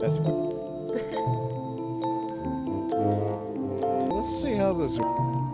That's. Let's see how this. works.